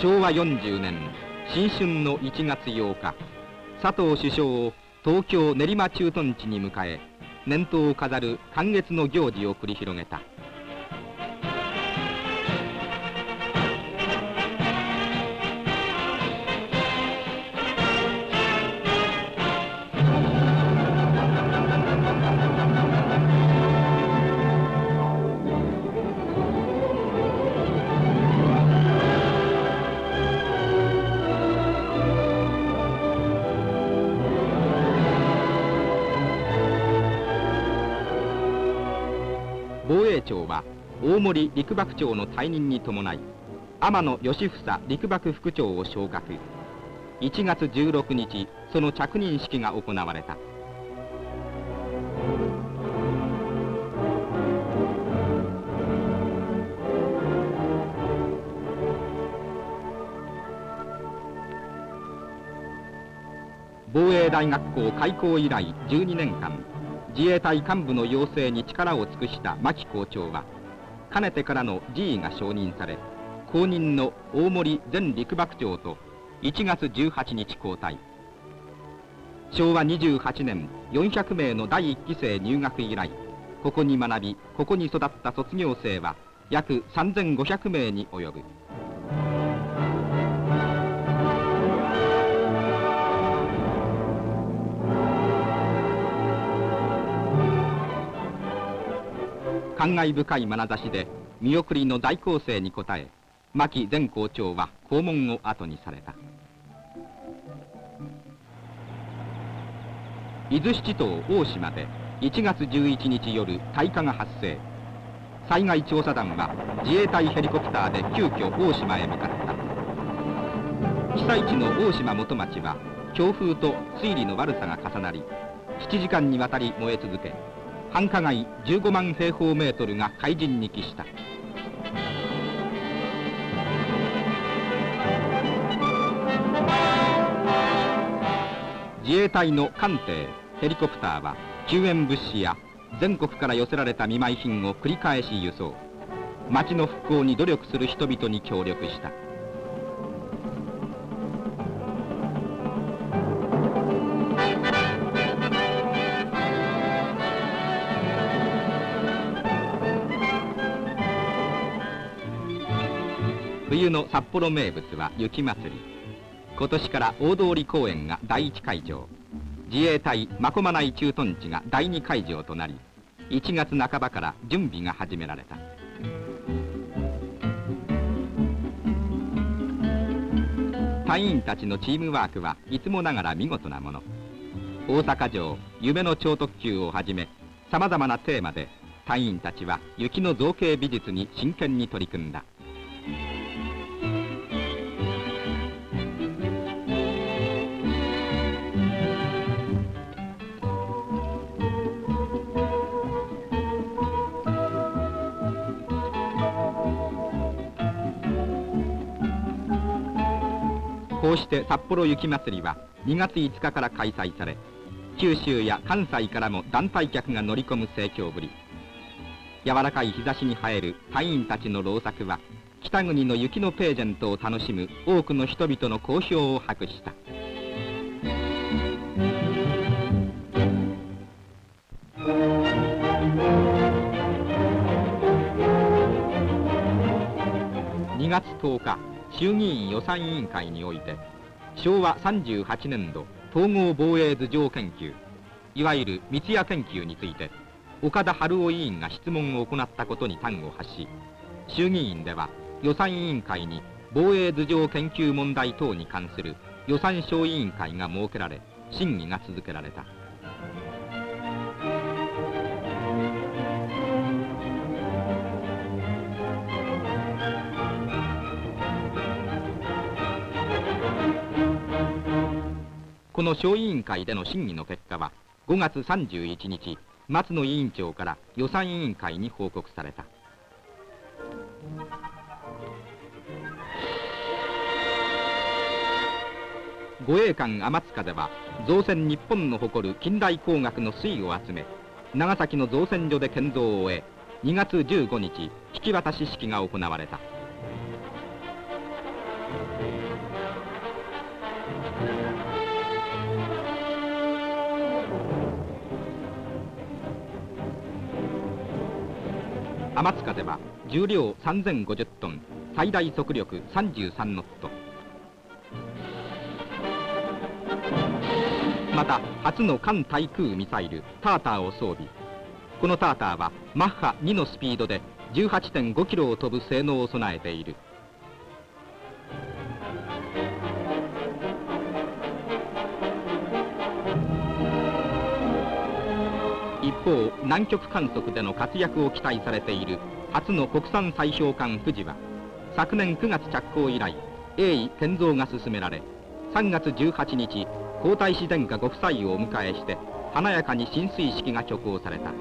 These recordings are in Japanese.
昭和40年新春の1月8日佐藤首相を東京練馬駐屯地に迎え年頭を飾る寒月の行事を繰り広げた。森陸幕長の退任に伴い天野義房陸幕副長を昇格。1月16日その着任式が行われた。防衛大学校開校以来12年間自衛隊幹部の養成に力を尽くした牧校長はかねてからの辞意が承認され後任の大森前陸幕長と1月18日交代。昭和28年400名の第1期生入学以来ここに学びここに育った卒業生は約3500名に及ぶ。感慨深い眼差しで見送りの大攻勢に応え牧前校長は校門を後にされた。伊豆七島大島で1月11日夜大火が発生。災害調査団は自衛隊ヘリコプターで急遽大島へ向かった。被災地の大島元町は強風と水利の悪さが重なり7時間にわたり燃え続け繁華街15万平方メートルが灰燼に帰した。自衛隊の艦艇ヘリコプターは救援物資や全国から寄せられた見舞い品を繰り返し輸送。町の復興に努力する人々に協力した。冬の札幌名物は雪まつり。今年から大通公園が第一会場。自衛隊真駒内駐屯地が第二会場となり1月半ばから準備が始められた。隊員たちのチームワークはいつもながら見事なもの。大阪城夢の超特急をはじめさまざまなテーマで隊員たちは雪の造形美術に真剣に取り組んだ。こうして札幌雪まつりは2月5日から開催され九州や関西からも団体客が乗り込む盛況ぶり。柔らかい日差しに映える隊員たちの労作は北国の雪のページェントを楽しむ多くの人々の好評を博した。2月10日衆議院予算委員会において昭和38年度統合防衛図上研究いわゆる三ツ矢研究について岡田春夫委員が質問を行ったことに端を発し衆議院では予算委員会に防衛図上研究問題等に関する予算小委員会が設けられ審議が続けられた。この小委員会での審議の結果は5月31日松野委員長から予算委員会に報告された。護衛艦天塚では造船日本の誇る近代工学の粋を集め長崎の造船所で建造を終え2月15日引き渡し式が行われた。天津風は重量3050トン最大速力33ノット。また初の艦対空ミサイルターターを装備。このターターはマッハ2のスピードで18.5キロを飛ぶ性能を備えている。方南極観測での活躍を期待されている初の国産砕氷艦富士は昨年9月着工以来鋭意建造が進められ3月18日皇太子殿下ご夫妻をお迎えして華やかに進水式が挙行された。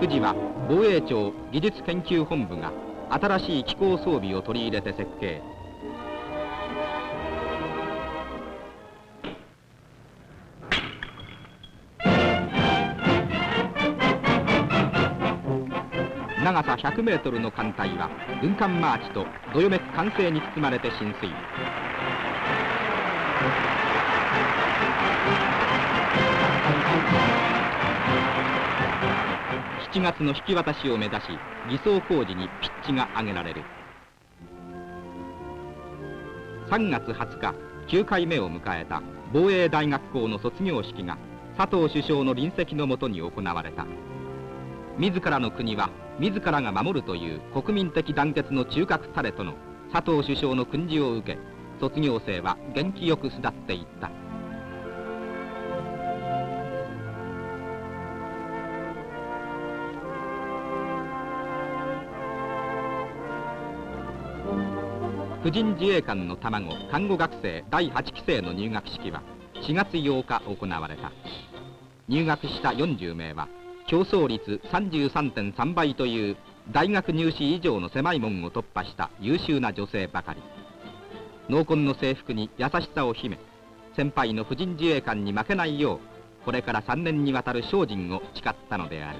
富士は防衛庁技術研究本部が新しい機構装備を取り入れて設計。長さ100メートルの艦隊は軍艦マーチとどよめく歓声に包まれて浸水。7月の引き渡しを目指し偽装工事にピッチが上げられる。3月20日9回目を迎えた防衛大学校の卒業式が佐藤首相の臨席のもとに行われた。自らの国は自らが守るという国民的団結の中核タレとの佐藤首相の訓示を受け卒業生は元気よく巣立っていった。婦人自衛官の卵看護学生第8期生の入学式は4月8日行われた。入学した40名は競争率33.3倍という大学入試以上の狭い門を突破した優秀な女性ばかり。濃紺の制服に優しさを秘め先輩の婦人自衛官に負けないようこれから3年にわたる精進を誓ったのである。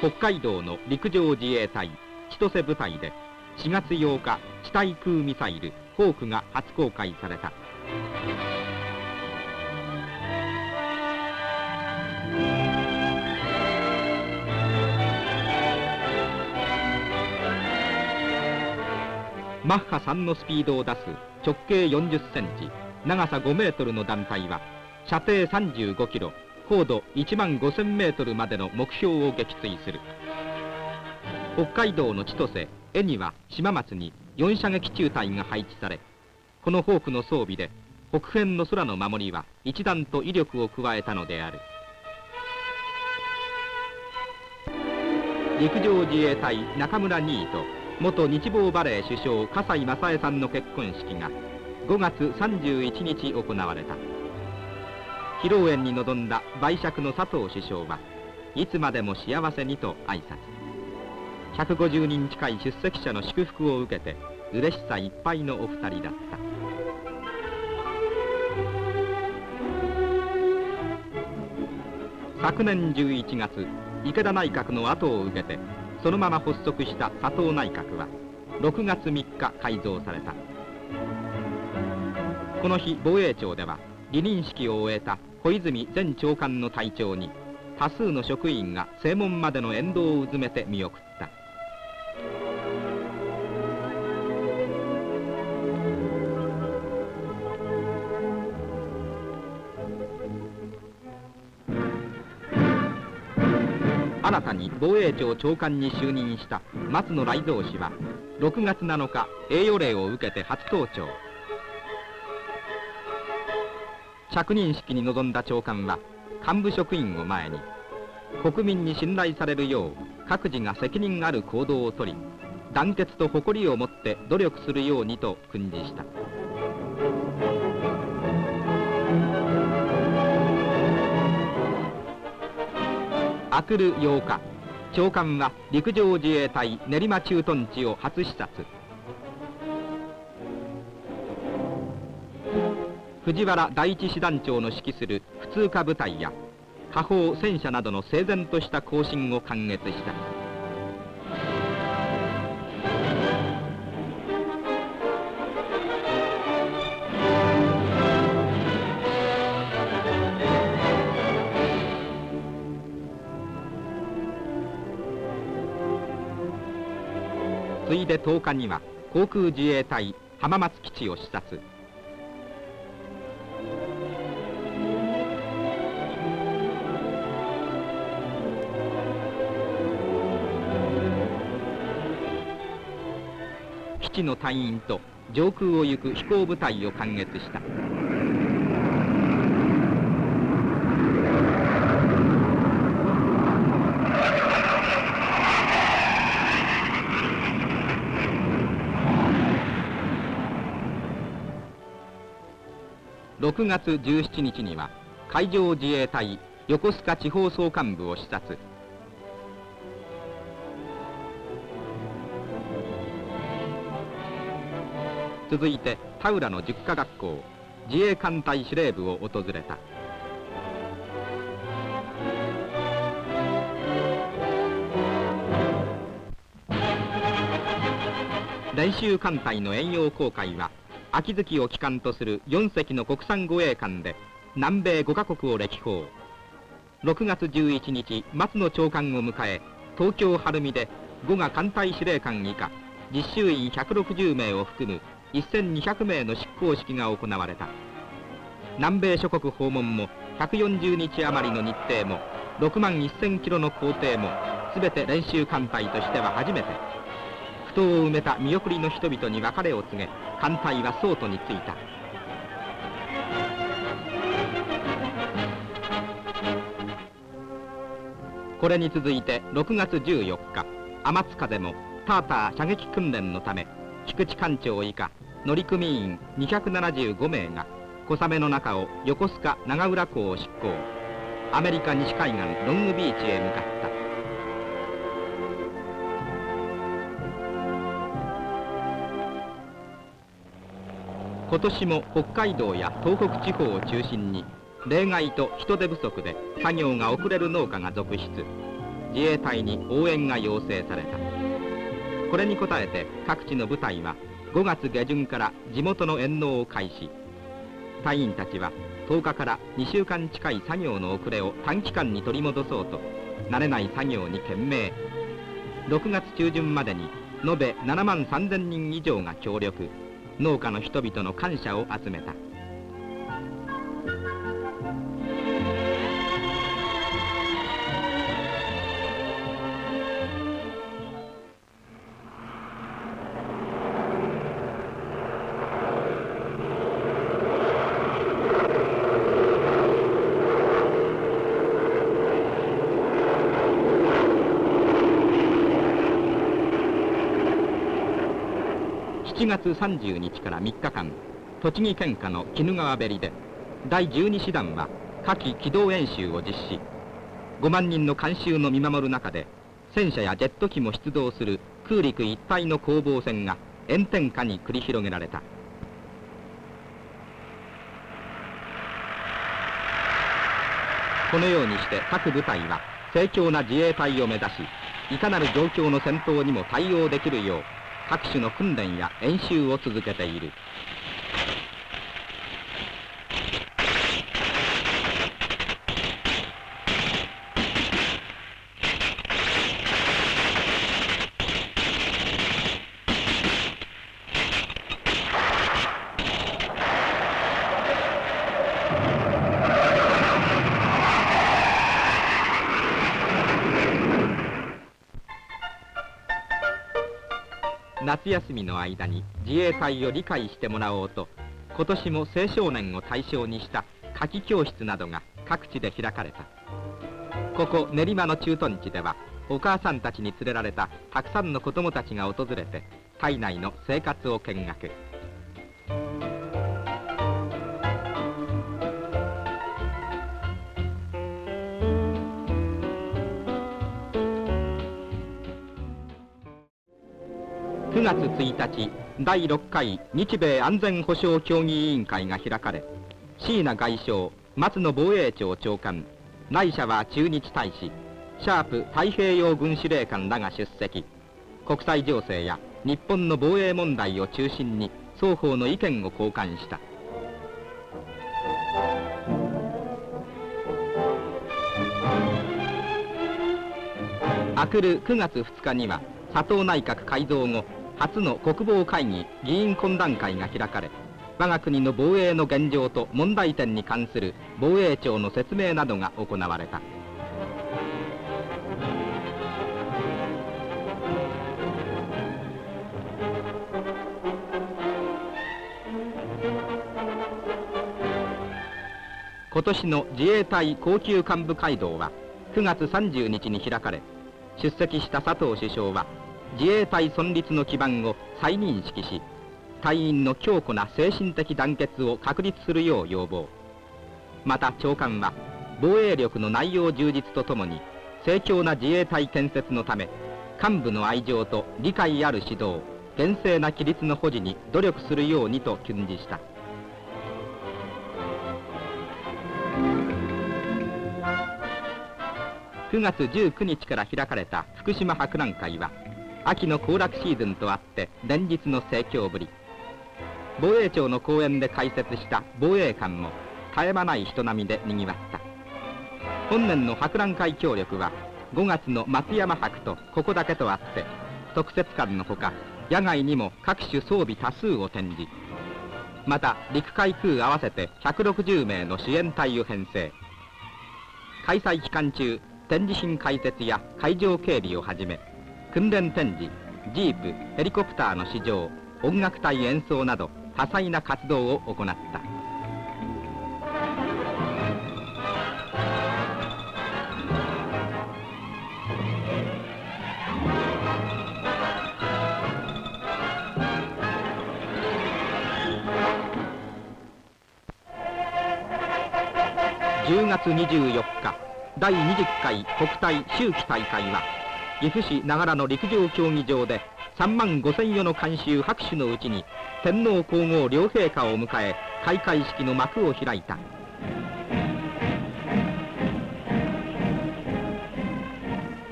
北海道の陸上自衛隊。千歳部隊で4月8日地対空ミサイルホークが初公開された。マッハ3のスピードを出す直径40センチ長さ5メートルの団体は射程35キロ高度1万5000メートルまでの目標を撃墜する。北海道の千歳恵庭島松に4射撃中隊が配置されこのホークの装備で北辺の空の守りは一段と威力を加えたのである。陸上自衛隊中村2位と元日防バレー首相葛西正恵さんの結婚式が5月31日行われた。披露宴に臨んだ売借の佐藤首相はいつまでも幸せにと挨拶。150人近い出席者の祝福を受けて嬉しさいっぱいのお二人だった。昨年11月池田内閣の後を受けてそのまま発足した佐藤内閣は6月3日改造された。この日防衛庁では離任式を終えた小泉前長官の隊長に多数の職員が正門までの沿道をうずめて見送った。新たに防衛庁長官に就任した松野雷蔵氏は6月7日栄誉礼を受けて初登庁。着任式に臨んだ長官は幹部職員を前に国民に信頼されるよう各自が責任ある行動をとり団結と誇りを持って努力するようにと訓示した。明くる8日長官は陸上自衛隊練馬駐屯地を初視察。藤原第一師団長の指揮する通科部隊や下方戦車などの整然とした行進を完結した。ついで10日には航空自衛隊浜松基地を視察。地の隊員と上空を行く飛行部隊を観月した。6月17日には海上自衛隊横須賀地方総監部を視察。続いて田浦の塾科学校。自衛艦隊司令部を訪れた。練習艦隊の遠洋航海は秋月を機関とする4隻の国産護衛艦で南米5カ国を歴訪。6月11日松野長官を迎え東京晴海で呉賀艦隊司令官以下実習員160名を含む1200名の執行式が行われた。南米諸国訪問も140日余りの日程も6万1000キロの行程も全て練習艦隊としては初めて。不当を埋めた見送りの人々に別れを告げ艦隊は宋都に着いた。これに続いて6月14日天津風もターター射撃訓練のため菊池艦長以下乗組員275名が小雨の中を横須賀長浦港を出港。アメリカ西海岸ロングビーチへ向かった。今年も北海道や東北地方を中心に例外と人手不足で作業が遅れる農家が続出。自衛隊に応援が要請された。これに応えて各地の部隊は5月下旬から地元の遠納を開始。隊員たちは10日から2週間近い作業の遅れを短期間に取り戻そうと慣れない作業に懸命。6月中旬までに延べ7万3000人以上が協力。農家の人々の感謝を集めた。7月30日から3日間栃木県下の鬼怒川べりで第12師団は夏季機動演習を実施。5万人の監修の見守る中で戦車やジェット機も出動する空陸一体の攻防戦が炎天下に繰り広げられた。このようにして各部隊は盛況な自衛隊を目指しいかなる状況の戦闘にも対応できるよう各種の訓練や演習を続けている。夏休みの間に自衛隊を理解してもらおうと今年も青少年を対象にした夏季教室などが各地で開かれた。ここ練馬の駐屯地ではお母さんたちに連れられたたくさんの子どもたちが訪れて体内の生活を見学。9月1日第6回日米安全保障協議委員会が開かれ椎名外相松野防衛庁長官内社は駐日大使シャープ太平洋軍司令官らが出席。国際情勢や日本の防衛問題を中心に双方の意見を交換した。あくる9月2日には佐藤内閣改造後初の国防会議議員懇談会が開かれ我が国の防衛の現状と問題点に関する防衛庁の説明などが行われた。今年の自衛隊高級幹部会合は9月30日に開かれ出席した佐藤首相は自衛隊存立の基盤を再認識し隊員の強固な精神的団結を確立するよう要望。また長官は防衛力の内容充実とともに盛況な自衛隊建設のため幹部の愛情と理解ある指導厳正な規律の保持に努力するようにと訓示した。9月19日から開かれた福島博覧会は秋の行楽シーズンとあって連日の盛況ぶり。防衛庁の講演で開設した防衛館も絶え間ない人並みでにぎわった。本年の博覧会協力は5月の松山博とここだけとあって特設館のほか野外にも各種装備多数を展示。また陸海空合わせて160名の支援隊を編成。開催期間中展示品開設や会場警備をはじめ訓練展示ジープヘリコプターの試乗音楽隊演奏など多彩な活動を行った。10月24日第20回国体秋季大会は岐阜市長良の陸上競技場で3万5千余の観衆拍手のうちに天皇皇后両陛下を迎え開会式の幕を開いた。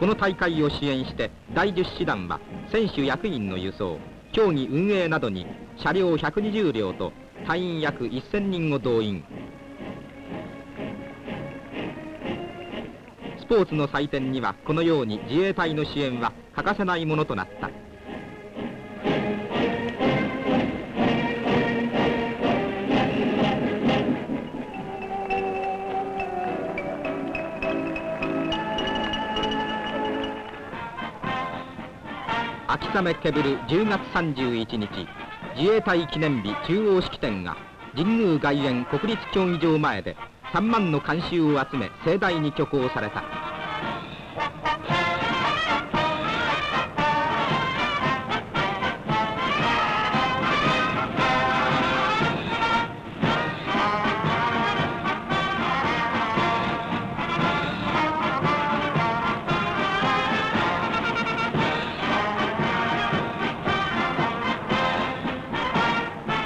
この大会を支援して第10師団は選手役員の輸送競技運営などに車両120両と隊員約1000人を動員。スポーツの祭典にはこのように自衛隊の支援は欠かせないものとなった。秋雨けぶる10月31日自衛隊記念日中央式典が神宮外苑国立競技場前で3万の観衆を集め盛大に挙行された。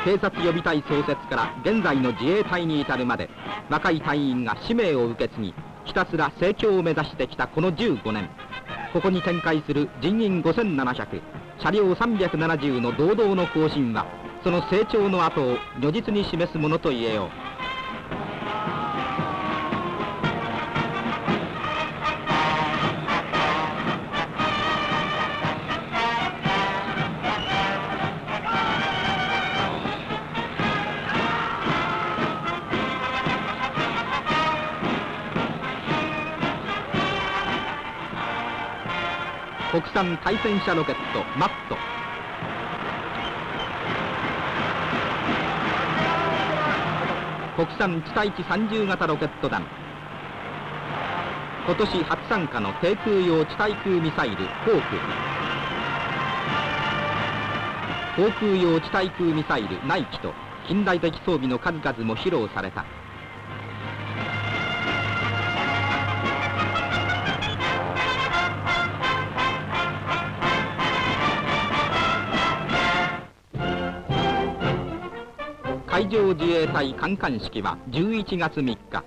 警察予備隊創設から現在の自衛隊に至るまで。若い隊員が使命を受け継ぎひたすら成長を目指してきたこの15年。ここに展開する人員5700車両370の堂々の行進はその成長の後を如実に示すものといえよう。国産対戦車ロケットマット。国産地対地30型ロケット弾。今年初参加の低空用地対空ミサイルホーク航空用地対空ミサイルナイキと近代的装備の数々も披露された。海上自衛隊観艦式は11月3日。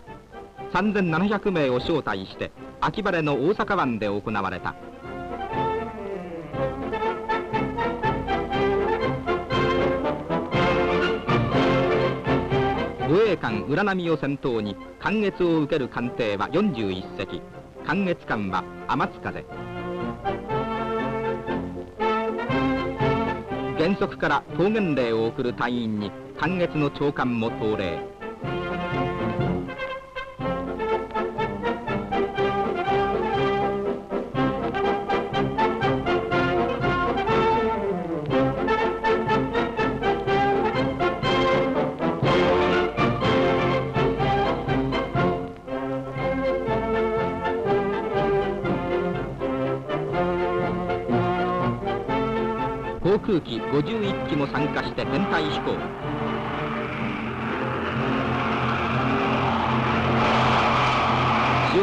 3700名を招待して秋晴れの大阪湾で行われた。護衛艦浦波を先頭に艦月を受ける艦艇は41隻。艦月艦は天津風原則から桃源令を送る隊員に関月の長官も到令航空機51機も参加して編隊飛行。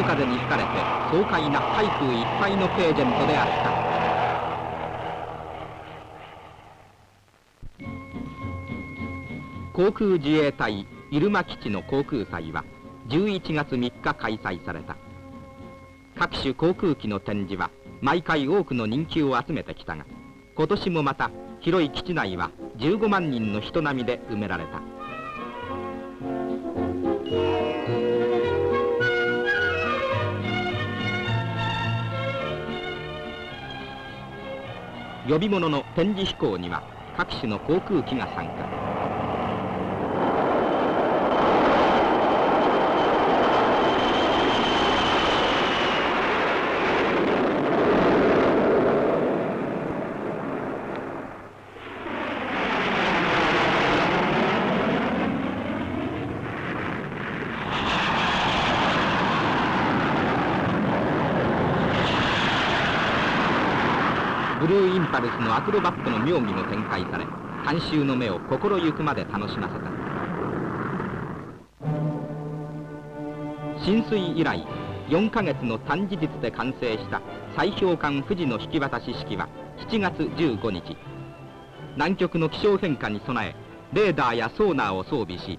潮風に吹かれて爽快な海空いっぱいのページェントであった。航空自衛隊入間基地の航空祭は11月3日開催された。各種航空機の展示は毎回多くの人気を集めてきたが今年もまた広い基地内は15万人の人並みで埋められた。呼び物の展示飛行には各種の航空機が参加ブルスのアクロバットの妙技も展開され観衆の目を心ゆくまで楽しませた。浸水以来4ヶ月の短時日で完成した砕氷艦富士の引き渡し式は7月15日。南極の気象変化に備えレーダーやソーナーを装備し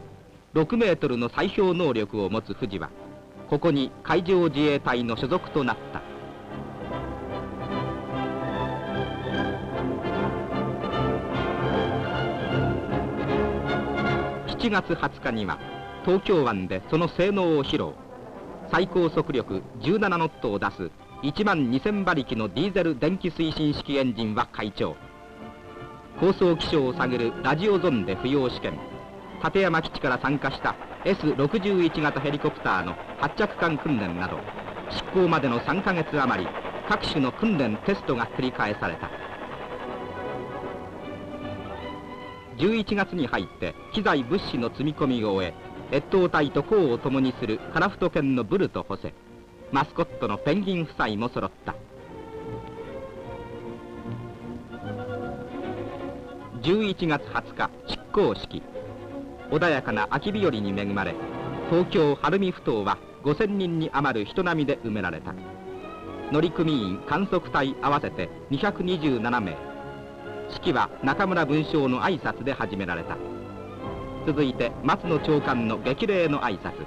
6メートルの砕氷能力を持つ富士はここに海上自衛隊の所属となった。7月20日には東京湾でその性能を披露。最高速力17ノットを出す1万2000馬力のディーゼル電気推進式エンジンは開帳高層気象を探るラジオゾンで不要試験。立山基地から参加した S61 型ヘリコプターの発着艦訓練など執行までの3ヶ月余り各種の訓練テストが繰り返された。11月に入って機材物資の積み込みを終え越冬隊と功を共にするカラフト犬のブルとホセマスコットのペンギン夫妻も揃った。11月20日執行式。穏やかな秋日和に恵まれ東京晴海ふ頭は5000人に余る人並みで埋められた。乗組員観測隊合わせて227名。式は中村文章の挨拶で始められた。続いて松野長官の激励の挨拶。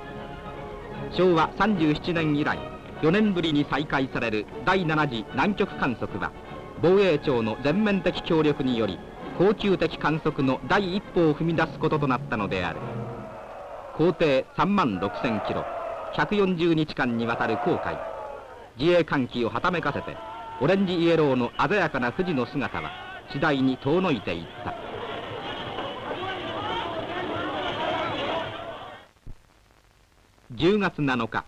昭和37年以来4年ぶりに再開される第7次南極観測は防衛庁の全面的協力により恒久的観測の第一歩を踏み出すこととなったのである。高程3万6000キロ140日間にわたる航海。自衛艦機をはためかせてオレンジイエローの鮮やかな富士の姿は次第に遠のいていった。10月7日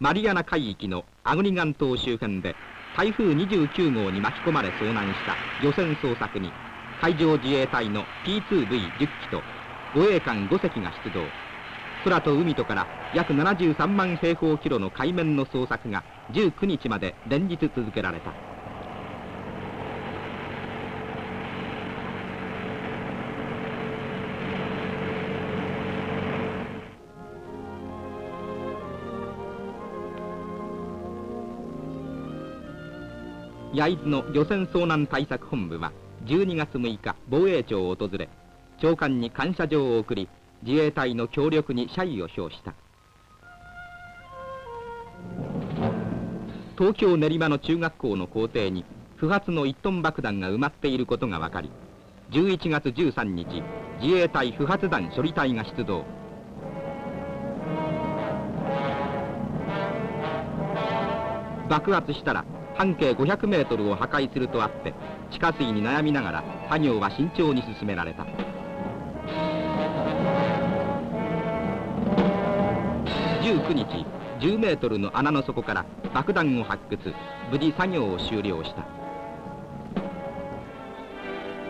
マリアナ海域のアグニガン島周辺で台風29号に巻き込まれ遭難した漁船捜索に海上自衛隊の P2V10 機と護衛艦5隻が出動。空と海とから約73万平方キロの海面の捜索が19日まで連日続けられた。焼津の漁船遭難対策本部は12月6日防衛庁を訪れ長官に感謝状を送り自衛隊の協力に謝意を表した。東京練馬の中学校の校庭に不発の1トン爆弾が埋まっていることが分かり11月13日自衛隊不発弾処理隊が出動。爆発したら半径500メートルを破壊するとあって地下水に悩みながら作業は慎重に進められた。19日10メートルの穴の底から爆弾を発掘無事作業を終了した。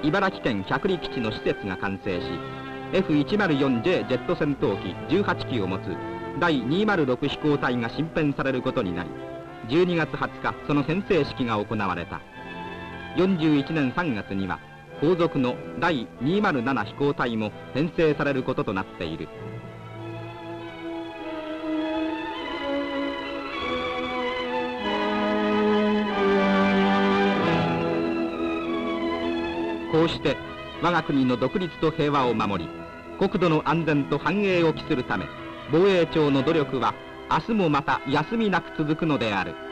茨城県百里基地の施設が完成し F104J ジェット戦闘機18機を持つ第206飛行隊が新編されることになり12月20日その宣誓式が行われた。41年3月には後続の第207飛行隊も編成されることとなっている。こうして我が国の独立と平和を守り国土の安全と繁栄を期するため防衛庁の努力は明日もまた休みなく続くのである。